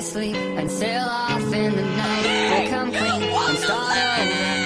sleep and sail off in the night. We'll come clean and start over.